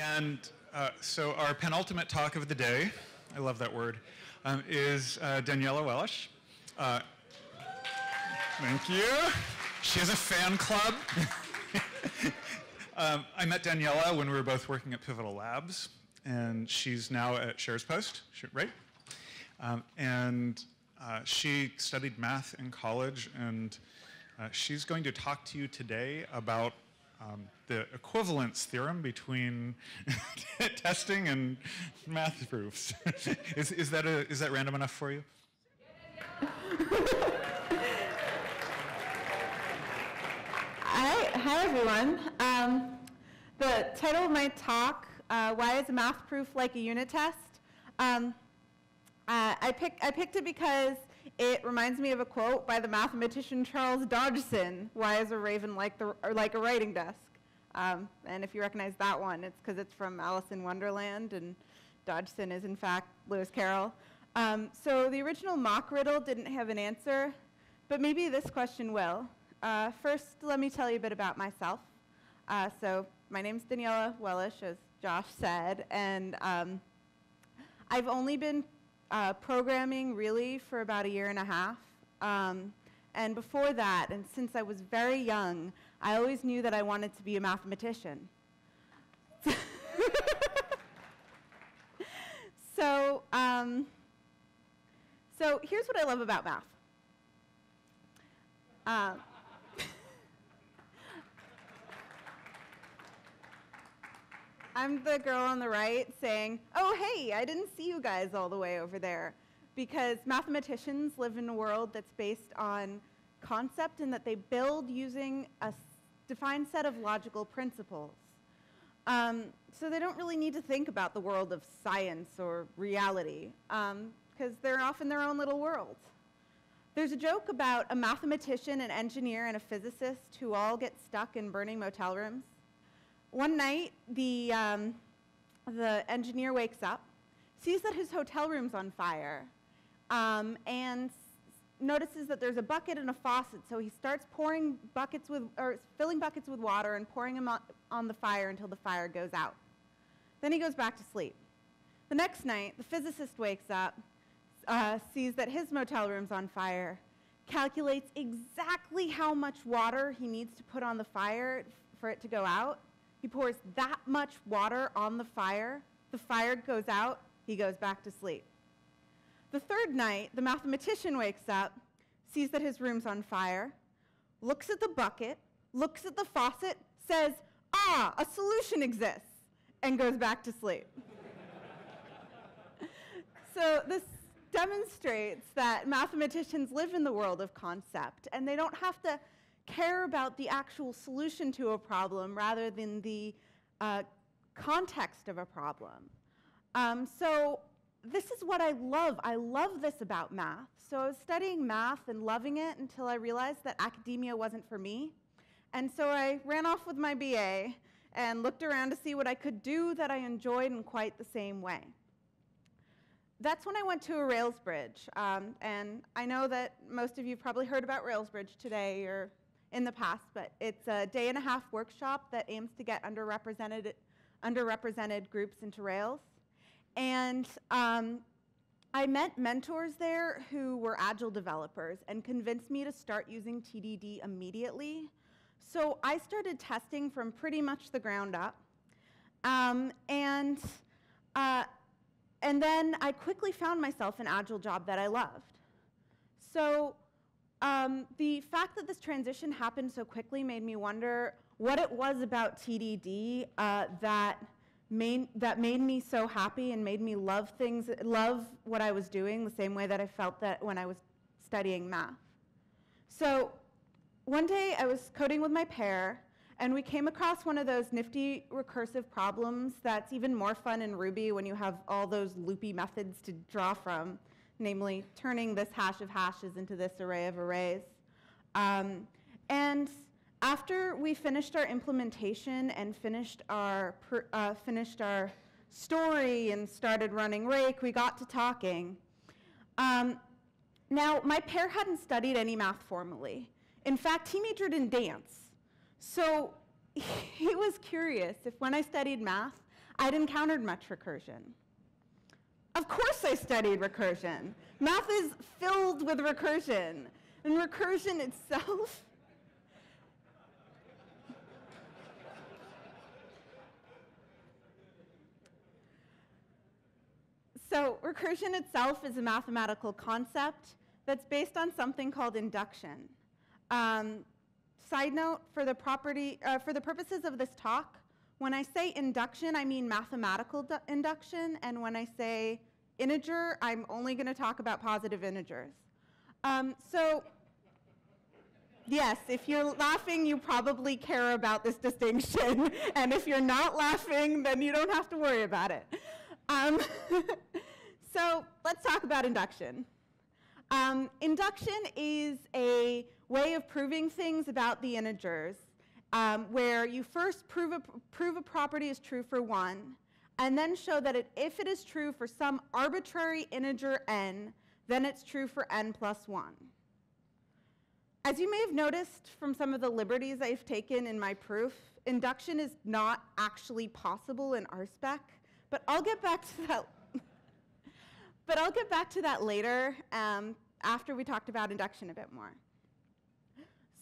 And uh, so our penultimate talk of the day, I love that word, um, is uh, Daniela Wellisz. Uh, thank you. She has a fan club. um, I met Daniela when we were both working at Pivotal Labs, and she's now at SharesPost, right? Um, and uh, she studied math in college, and uh, she's going to talk to you today about um, the equivalence theorem between testing and math proofs. is, is, that a, is that random enough for you? Hi, everyone. Um, the title of my talk, uh, Why is a Math Proof Like a Unit Test? Um, uh, I, pick, I picked it because it reminds me of a quote by the mathematician Charles Dodgson, why is a raven like, the, like a writing desk? Um, and if you recognize that one, it's because it's from Alice in Wonderland, and Dodgson is in fact Lewis Carroll. Um, so the original mock riddle didn't have an answer, but maybe this question will. Uh, first, let me tell you a bit about myself. Uh, so my name's Daniela Wellisz, as Josh said, and um, I've only been uh, programming really for about a year and a half. Um, and before that, and since I was very young, I always knew that I wanted to be a mathematician. so, um, so here's what I love about math. Uh, I'm the girl on the right saying, oh, hey, I didn't see you guys all the way over there. Because mathematicians live in a world that's based on concept and that they build using a defined set of logical principles. Um, so they don't really need to think about the world of science or reality because um, they're off in their own little world. There's a joke about a mathematician, an engineer, and a physicist who all get stuck in burning motel rooms. One night, the, um, the engineer wakes up, sees that his hotel room's on fire, um, and notices that there's a bucket and a faucet, so he starts pouring buckets with, or filling buckets with water and pouring them on, the fire until the fire goes out. Then he goes back to sleep. The next night, the physicist wakes up, uh, sees that his motel room's on fire, calculates exactly how much water he needs to put on the fire for it to go out. He pours that much water on the fire, the fire goes out, he goes back to sleep. The third night, the mathematician wakes up, sees that his room's on fire, looks at the bucket, looks at the faucet, says, ah, a solution exists, and goes back to sleep. so this demonstrates that mathematicians live in the world of concept, and they don't have to care about the actual solution to a problem rather than the uh, context of a problem. Um, so this is what I love. I love this about math. So I was studying math and loving it until I realized that academia wasn't for me. And so I ran off with my BA and looked around to see what I could do that I enjoyed in quite the same way. That's when I went to a Railsbridge. Um, and I know that most of you probably heard about Railsbridge today or in the past, but it's a day and a half workshop that aims to get underrepresented, underrepresented groups into Rails. And um, I met mentors there who were Agile developers and convinced me to start using TDD immediately. So I started testing from pretty much the ground up. Um, and, uh, and then I quickly found myself an Agile job that I loved. So um, the fact that this transition happened so quickly made me wonder what it was about TDD uh, that made, that made me so happy and made me love things, love what I was doing the same way that I felt that when I was studying math. So one day I was coding with my pair, and we came across one of those nifty recursive problems that's even more fun in Ruby when you have all those loopy methods to draw from, namely turning this hash of hashes into this array of arrays. Um, and after we finished our implementation and finished our, uh, finished our story and started running Rake, we got to talking. Um, now, my pair hadn't studied any math formally. In fact, he majored in dance. So he was curious if when I studied math, I'd encountered much recursion. Of course I studied recursion. Math is filled with recursion. And recursion itself So recursion itself is a mathematical concept that's based on something called induction. Um, side note, for the, property, uh, for the purposes of this talk, when I say induction, I mean mathematical induction, and when I say integer, I'm only going to talk about positive integers. Um, so yes, if you're laughing, you probably care about this distinction, and if you're not laughing, then you don't have to worry about it. Um, so let's talk about induction. Um, induction is a way of proving things about the integers um, where you first prove a, prove a property is true for 1, and then show that it, if it is true for some arbitrary integer n, then it's true for n plus 1. As you may have noticed from some of the liberties I've taken in my proof, induction is not actually possible in RSpec. But I'll get back to that. But I'll get back to that later um, after we talked about induction a bit more.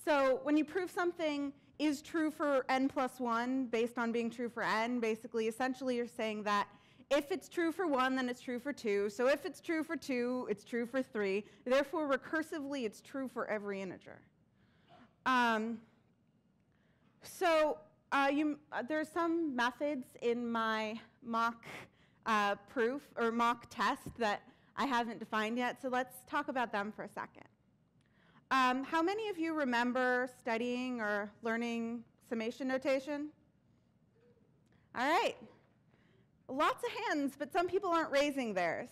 So when you prove something is true for n plus 1 based on being true for n, basically, essentially you're saying that if it's true for 1, then it's true for 2. So if it's true for 2, it's true for 3. Therefore, recursively, it's true for every integer. Um, so uh, you, uh, there are some methods in my mock uh, proof or mock test that I haven't defined yet, so let's talk about them for a second. Um, how many of you remember studying or learning summation notation? All right. Lots of hands, but some people aren't raising theirs.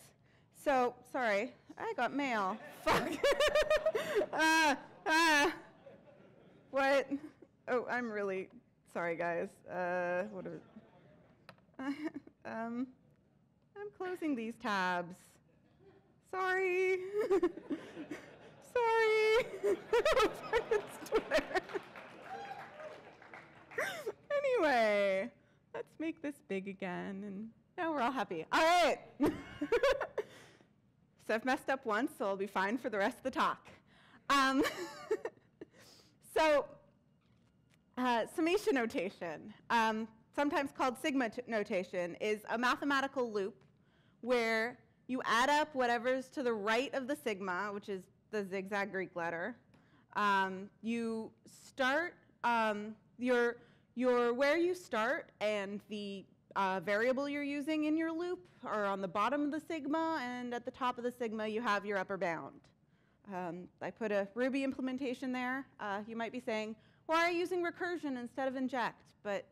So, sorry, I got mail. Fuck. uh, uh, what? Oh, I'm really sorry, guys. Uh, what are, um, I'm closing these tabs. Sorry. Sorry. anyway, let's make this big again, and now we're all happy. All right. so I've messed up once, so I'll be fine for the rest of the talk. Um, so uh, summation notation. Um, sometimes called sigma notation, is a mathematical loop where you add up whatever's to the right of the sigma, which is the zigzag Greek letter. Um, you start um, your, your where you start and the uh, variable you're using in your loop are on the bottom of the sigma, and at the top of the sigma you have your upper bound. Um, I put a Ruby implementation there. Uh, you might be saying, why are you using recursion instead of inject? But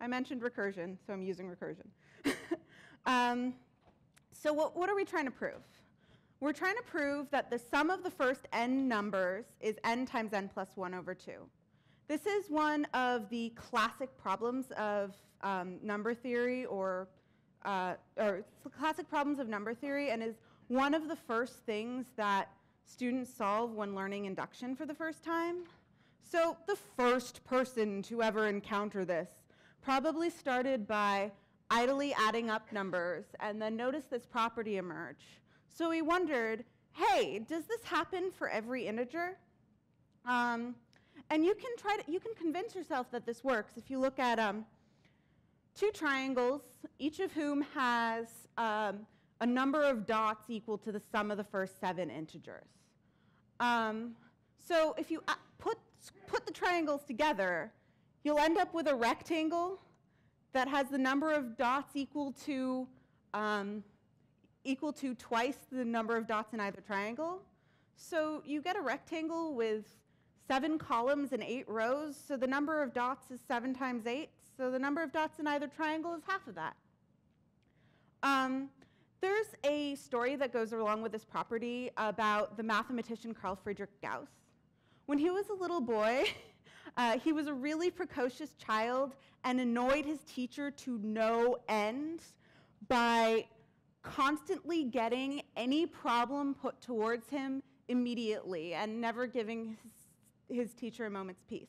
I mentioned recursion, so I'm using recursion. so what, what are we trying to prove? We're trying to prove that the sum of the first n numbers is n times n plus 1 over 2. This is one of the classic problems of um, number theory or, uh, or classic problems of number theory and is one of the first things that students solve when learning induction for the first time. So the first person to ever encounter this probably started by idly adding up numbers and then noticed this property emerge. So he wondered, hey, does this happen for every integer? Um, and you can try to, you can convince yourself that this works if you look at um, two triangles, each of whom has um, a number of dots equal to the sum of the first seven integers. Um, so if you put, put the triangles together, you'll end up with a rectangle that has the number of dots equal to, um, equal to twice the number of dots in either triangle. So you get a rectangle with seven columns and eight rows, so the number of dots is seven times eight, so the number of dots in either triangle is half of that. Um, there's a story that goes along with this property about the mathematician Carl Friedrich Gauss. When he was a little boy, uh, he was a really precocious child and annoyed his teacher to no end by constantly getting any problem put towards him immediately and never giving his, his teacher a moment's peace.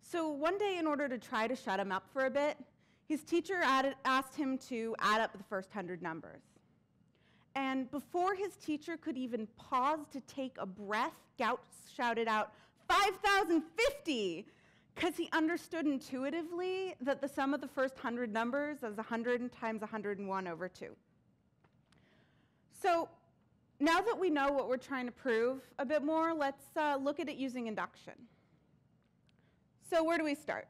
So one day, in order to try to shut him up for a bit, his teacher added, asked him to add up the first 100 numbers. And before his teacher could even pause to take a breath, Gauss shouted out, 5,050! Because he understood intuitively that the sum of the first 100 numbers is 100 times 101 over 2. So now that we know what we're trying to prove a bit more, let's uh, look at it using induction. So where do we start?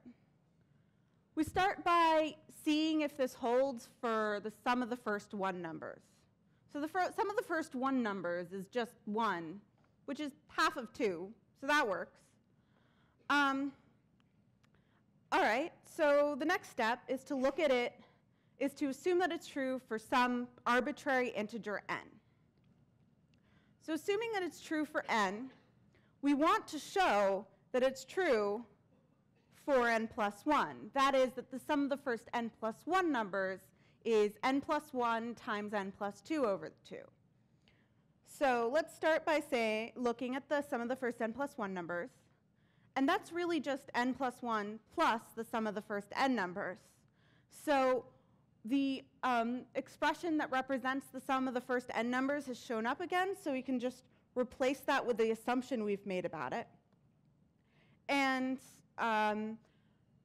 We start by seeing if this holds for the sum of the first one numbers. So the sum of the first one numbers is just 1, which is half of 2, so that works. Um, all right, so the next step is to look at it, is to assume that it's true for some arbitrary integer n. So assuming that it's true for n, we want to show that it's true for n plus 1. That is, that the sum of the first n plus 1 numbers is n plus 1 times n plus 2 over 2. So let's start by say, looking at the sum of the first n plus 1 numbers. And that's really just n plus 1 plus the sum of the first n numbers. So the um, expression that represents the sum of the first n numbers has shown up again, so we can just replace that with the assumption we've made about it. And um,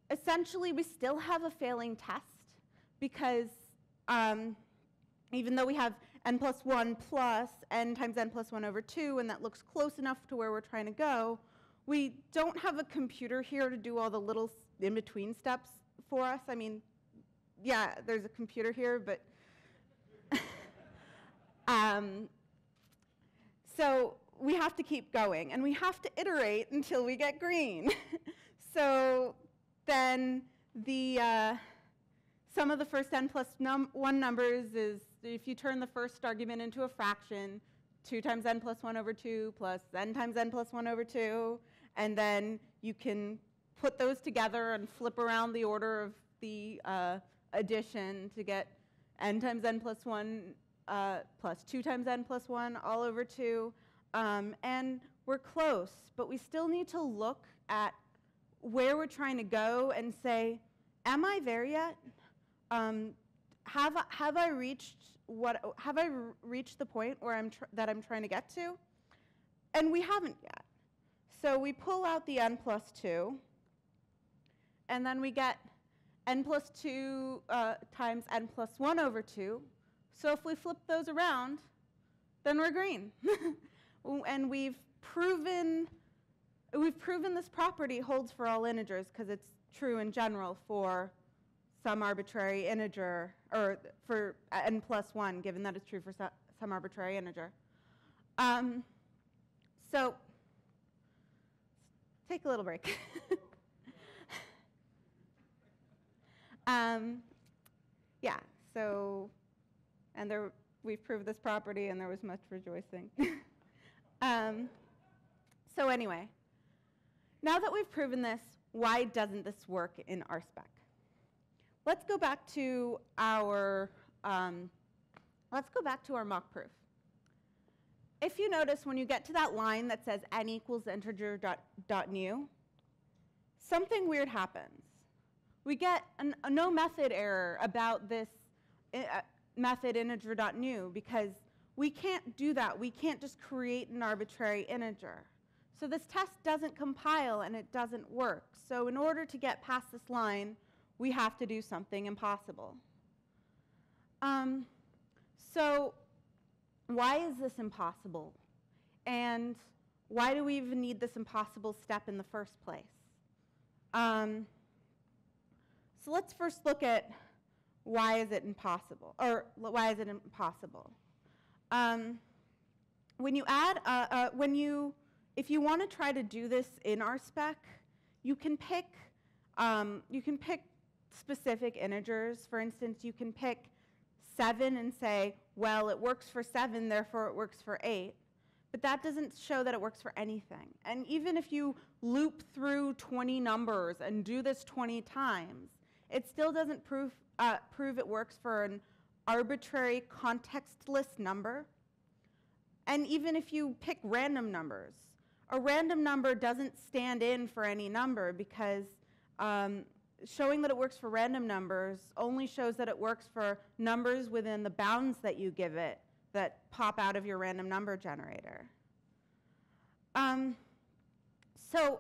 essentially, we still have a failing test because um, even though we have n plus 1 plus n times n plus 1 over 2, and that looks close enough to where we're trying to go, we don't have a computer here to do all the little in-between steps for us. I mean, yeah, there's a computer here, but um, so we have to keep going, and we have to iterate until we get green. so then the uh, sum of the first n plus num 1 numbers is if you turn the first argument into a fraction, 2 times n plus 1 over 2 plus n times n plus 1 over 2, and then you can put those together and flip around the order of the uh, addition to get n times n plus 1 uh, plus 2 times n plus 1 all over 2. Um, and we're close, but we still need to look at where we're trying to go and say, am I there yet? Um, have, have I reached what, have I reached the point where I'm that I'm trying to get to? And we haven't yet. So we pull out the n plus 2, and then we get n plus 2 uh, times n plus 1 over 2. So if we flip those around, then we're green. and we've proven, we've proven this property holds for all integers because it's true in general for some arbitrary integer, or for n plus 1, given that it's true for some arbitrary integer. Um, so take a little break. Um, yeah, so, and there, we've proved this property and there was much rejoicing. um, so anyway, now that we've proven this, why doesn't this work in RSpec? Let's go back to our, um, let's go back to our mock proof. If you notice when you get to that line that says n equals integer dot, dot new, something weird happens we get an, a no method error about this uh, method new because we can't do that. We can't just create an arbitrary integer. So this test doesn't compile and it doesn't work. So in order to get past this line, we have to do something impossible. Um, so why is this impossible? And why do we even need this impossible step in the first place? Um, so let's first look at why is it impossible, or why is it impossible? Um, when you add, uh, uh, when you, if you want to try to do this in RSpec, you can pick, um, you can pick specific integers. For instance, you can pick seven and say, well, it works for seven, therefore it works for eight. But that doesn't show that it works for anything. And even if you loop through 20 numbers and do this 20 times, it still doesn't prove, uh, prove it works for an arbitrary contextless number. And even if you pick random numbers, a random number doesn't stand in for any number because um, showing that it works for random numbers only shows that it works for numbers within the bounds that you give it that pop out of your random number generator. Um, so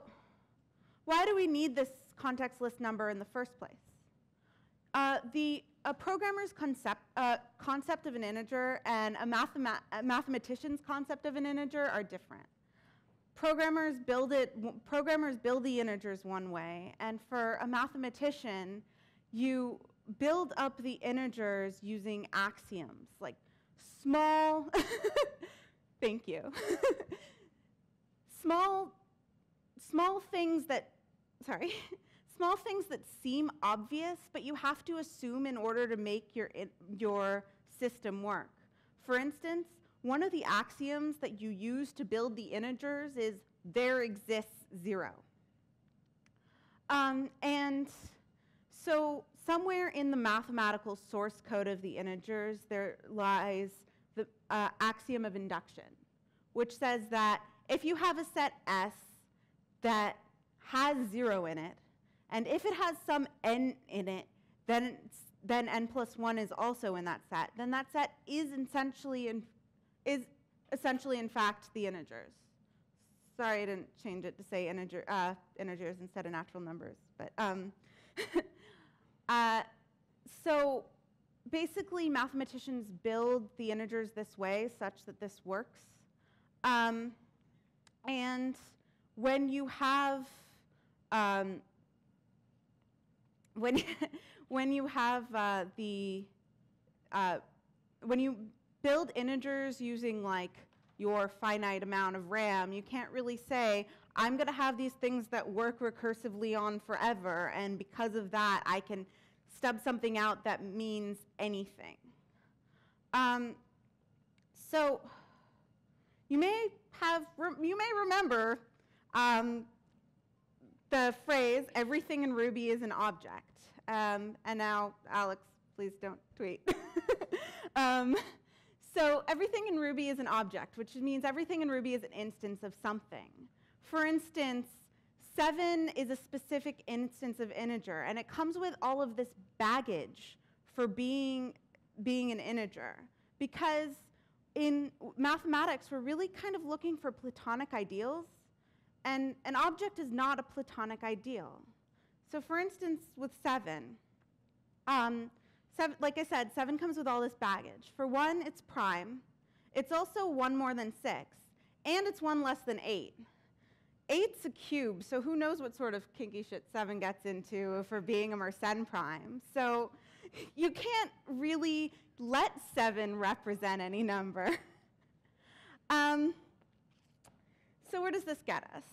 why do we need this context list number in the first place? Uh, the a programmer's concept, uh, concept of an integer and a, mathema a mathematician's concept of an integer are different. Programmers build it. Programmers build the integers one way, and for a mathematician, you build up the integers using axioms like small. thank you. small, small things that. Sorry small things that seem obvious, but you have to assume in order to make your, your system work. For instance, one of the axioms that you use to build the integers is there exists zero. Um, and so somewhere in the mathematical source code of the integers, there lies the uh, axiom of induction, which says that if you have a set S that has zero in it, and if it has some n in it, then, then n plus 1 is also in that set. Then that set is essentially in, is essentially in fact the integers. Sorry, I didn't change it to say integer, uh, integers instead of natural numbers. But um, uh, so basically, mathematicians build the integers this way such that this works. Um, and when you have um, when, when you have uh, the, uh, when you build integers using like your finite amount of RAM, you can't really say, I'm going to have these things that work recursively on forever, and because of that, I can stub something out that means anything. Um, so you may have, you may remember um, the phrase, everything in Ruby is an object. Um, and now, Alex, please don't tweet. so everything in Ruby is an object, which means everything in Ruby is an instance of something. For instance, 7 is a specific instance of integer, and it comes with all of this baggage for being, being an integer. Because in mathematics, we're really kind of looking for Platonic ideals, and an object is not a Platonic ideal. So for instance, with 7, um, seven, like I said, 7 comes with all this baggage. For 1, it's prime. It's also 1 more than 6. And it's 1 less than 8. Eight's a cube, so who knows what sort of kinky shit 7 gets into for being a Mersenne prime. So you can't really let 7 represent any number. um, so where does this get us?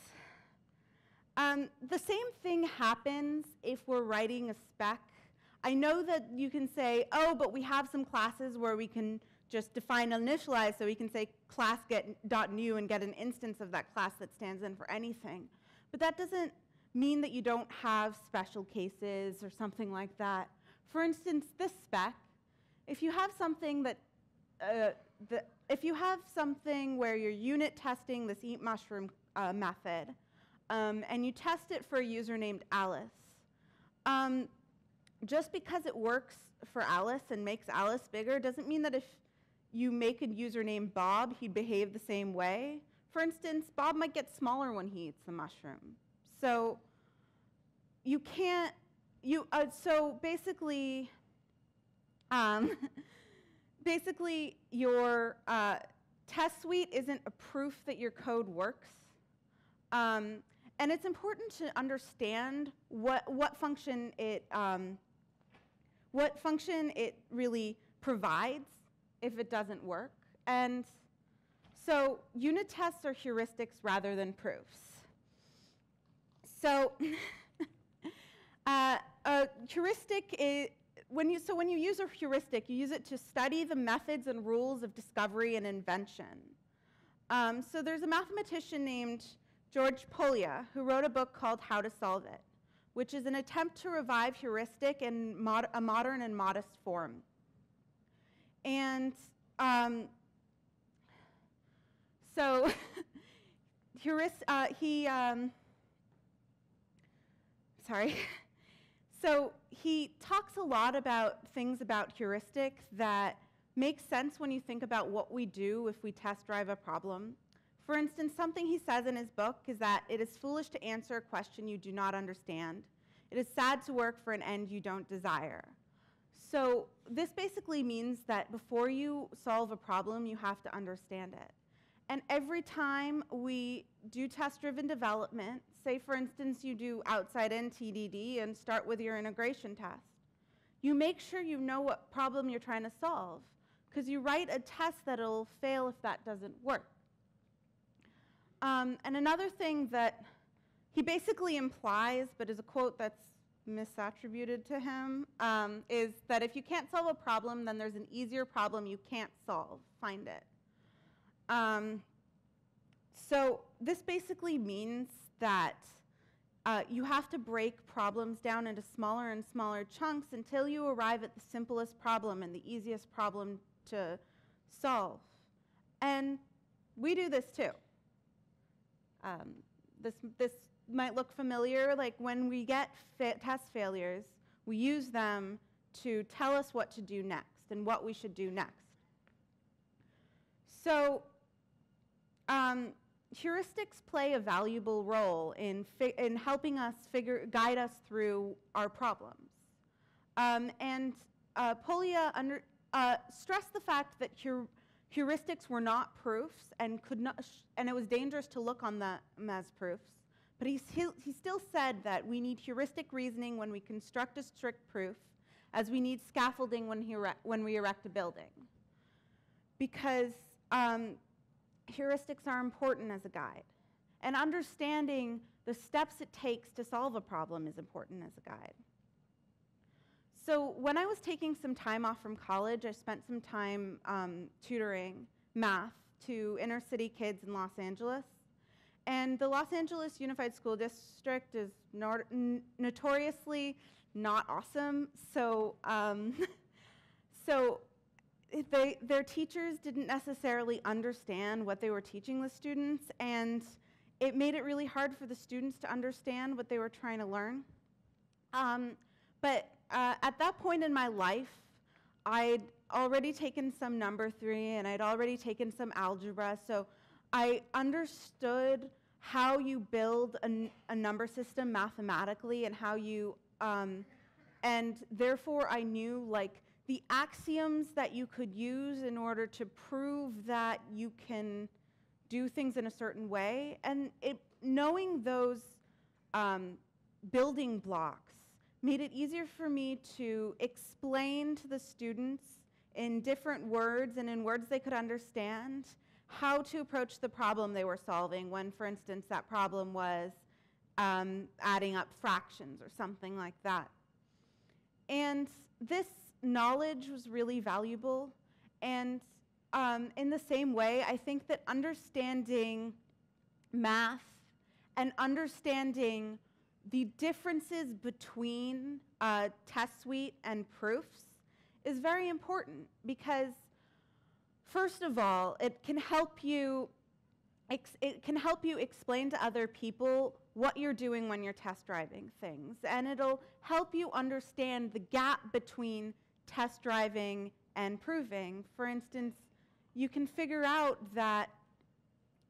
Um, the same thing happens if we're writing a spec. I know that you can say, oh, but we have some classes where we can just define initialize, so we can say class get dot new and get an instance of that class that stands in for anything. But that doesn't mean that you don't have special cases or something like that. For instance, this spec, if you have something that, uh, the, if you have something where you're unit testing this eat mushroom uh, method, um, and you test it for a user named Alice. Um, just because it works for Alice and makes Alice bigger doesn't mean that if you make a user named Bob, he'd behave the same way. For instance, Bob might get smaller when he eats the mushroom. So you can't, you, uh, so basically, um, basically your uh, test suite isn't a proof that your code works. Um, and it's important to understand what, what function it, um, what function it really provides if it doesn't work. And so unit tests are heuristics rather than proofs. So uh, a heuristic is, when you, so when you use a heuristic, you use it to study the methods and rules of discovery and invention. Um, so there's a mathematician named George Polya, who wrote a book called How to Solve It, which is an attempt to revive heuristic in mod a modern and modest form. And um, so uh, he, um, sorry. So he talks a lot about things about heuristics that make sense when you think about what we do if we test drive a problem. For instance, something he says in his book is that it is foolish to answer a question you do not understand. It is sad to work for an end you don't desire. So this basically means that before you solve a problem, you have to understand it. And every time we do test-driven development, say for instance you do outside-in TDD and start with your integration test, you make sure you know what problem you're trying to solve because you write a test that'll fail if that doesn't work. Um, and another thing that he basically implies, but is a quote that's misattributed to him, um, is that if you can't solve a problem, then there's an easier problem you can't solve. Find it. Um, so this basically means that uh, you have to break problems down into smaller and smaller chunks until you arrive at the simplest problem and the easiest problem to solve. And we do this too. Um, this, this might look familiar, like when we get fa test failures, we use them to tell us what to do next and what we should do next. So um, heuristics play a valuable role in, in helping us figure, guide us through our problems. Um, and uh, Polya under, uh, stressed the fact that heur heuristics were not proofs and, could not and it was dangerous to look on them as proofs. But he, he still said that we need heuristic reasoning when we construct a strict proof, as we need scaffolding when, when we erect a building. Because um, heuristics are important as a guide. And understanding the steps it takes to solve a problem is important as a guide. So when I was taking some time off from college, I spent some time um, tutoring math to inner city kids in Los Angeles. And the Los Angeles Unified School District is not, notoriously not awesome. So, um, so they, their teachers didn't necessarily understand what they were teaching the students, and it made it really hard for the students to understand what they were trying to learn. Um, but uh, at that point in my life, I'd already taken some number theory and I'd already taken some algebra, so I understood how you build a, a number system mathematically and how you, um, and therefore I knew like the axioms that you could use in order to prove that you can do things in a certain way. And it, knowing those um, building blocks made it easier for me to explain to the students in different words and in words they could understand how to approach the problem they were solving when, for instance, that problem was um, adding up fractions or something like that. And this knowledge was really valuable. And um, in the same way, I think that understanding math and understanding the differences between uh, test suite and proofs is very important because first of all, it can help you it can help you explain to other people what you're doing when you're test driving things and it'll help you understand the gap between test driving and proving. For instance, you can figure out that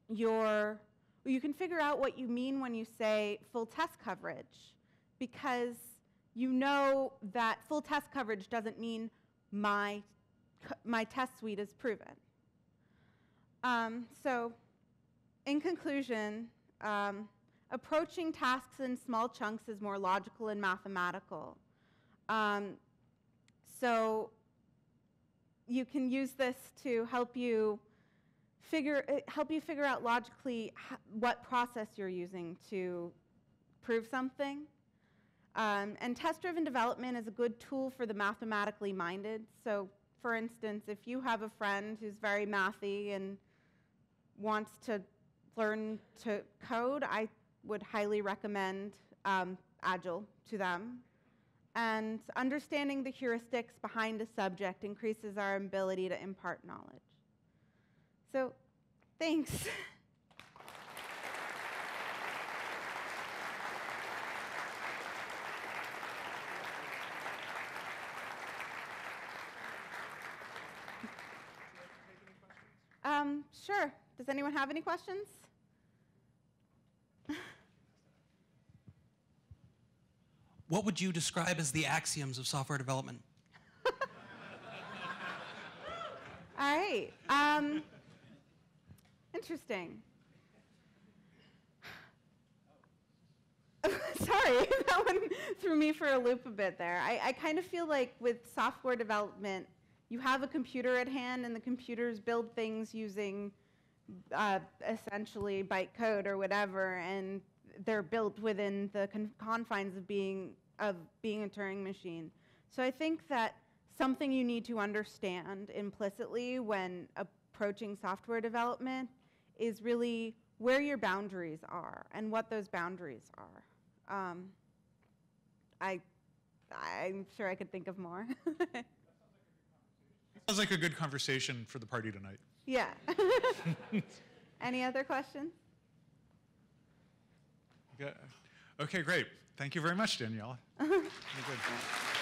your you can figure out what you mean when you say full test coverage because you know that full test coverage doesn't mean my, my test suite is proven. Um, so in conclusion, um, approaching tasks in small chunks is more logical and mathematical. Um, so you can use this to help you figure, uh, help you figure out logically what process you're using to prove something. Um, and test-driven development is a good tool for the mathematically minded. So for instance, if you have a friend who's very mathy and wants to learn to code, I would highly recommend um, Agile to them. And understanding the heuristics behind a subject increases our ability to impart knowledge. So thanks. Um, sure. Does anyone have any questions? what would you describe as the axioms of software development? All right. Um, interesting. Sorry, that one threw me for a loop a bit there. I, I kind of feel like with software development, you have a computer at hand, and the computers build things using uh, essentially bytecode or whatever, and they're built within the con- confines of being of being a Turing machine. So I think that something you need to understand implicitly when approaching software development is really where your boundaries are and what those boundaries are. Um, I, I'm sure I could think of more. Sounds like a good conversation for the party tonight. yeah. Any other questions? Yeah. Okay, great. Thank you very much, good.